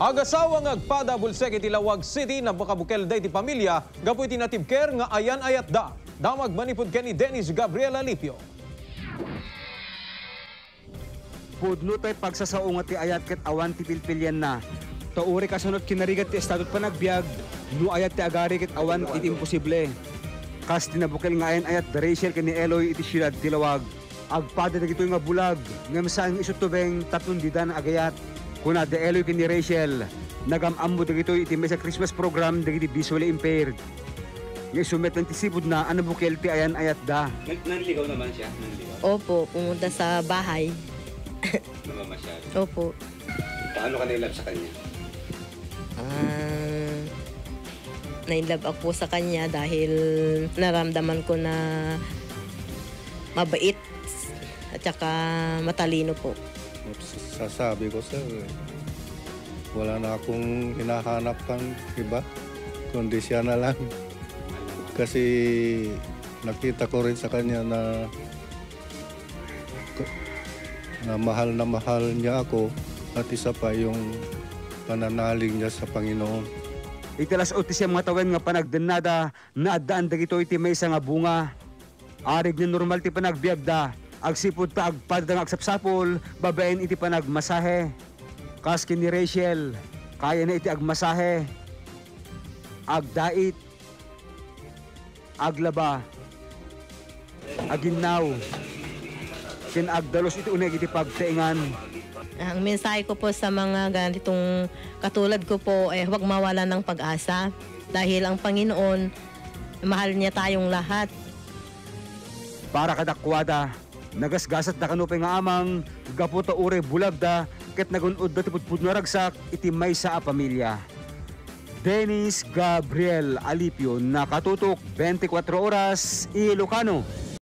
Agasawa nga agpada bulsek iti Lawag City na bakabukel day ti pamilya gapu iti native care nga ayan ayat da. Damag manipod ken ni Dennis Gabriela Lipio. Pudno tay pagsasaungat ti ayat ket awan ti pilpilyan na. Tauri kasunod kinarigat ti estadot panagbiag, no ayat ti agari ket awan iti imposible. Kas tinabukel nga ayan ayat da Rachel ken ni Eloy iti siyudad ti Lawag. Agpada na nga bulag, ngem saan isut tubeng tatlong didan agayat. Kuna de Eloy ni Rachel, nagamam mo dagitoy iti may sa Christmas program dagiti visually impaired. Nga sumet ng tisipod na ano bukel ti ayan ayat da. Nan- Nanligaw naman siya, nanligaw. Opo, pumunta sa bahay. Namamasyal. Opo. Paano ka nailap sa kanya? Ah, nainlove ako sa kanya dahil naramdaman ko na mabait at saka matalino po. Sasabi ko sir, eh, wala na akong hinahanap pang iba, kundi siya na lang. Kasi nakita ko rin sa kanya na na mahal na mahal niya ako at isa pa yung pananalig niya sa Panginoon. Italas uti siya mga tawen nga panagdenada na adaan dagito iti may nga bunga. Arig ni normal ti panagbiagda. Agsipod ta agpadang agsapsapol, babaen iti panagmasahe. Kaskin ni Rachel, kaya na iti agmasahe. Agdait. Aglaba. Aginaw. Kin agdalos iti uneg iti pagtaingan. Ang mensahe ko po sa mga ganitong katulad ko po, eh, huwag mawala ng pag-asa. Dahil ang Panginoon, mahal niya tayong lahat. para kadakwada. Nagasgasat da kanupay nga amang gaputa ure bulagda ket nagunod da tipudpud na ragsak iti may sa pamilya. Dennis Gabriel Alipio nakatutok 24 oras Ilocano.